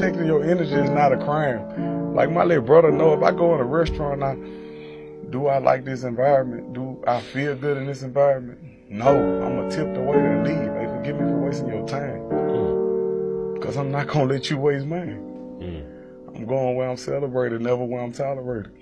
Taking your energy is not a crime. Like my little brother know, if I go in a restaurant I do I like this environment? Do I feel good in this environment? No, I'm gonna tip the waiter and leave. They forgive me for wasting your time. Mm. Cause I'm not gonna let you waste mine. Mm. I'm going where I'm celebrated, never where I'm tolerated.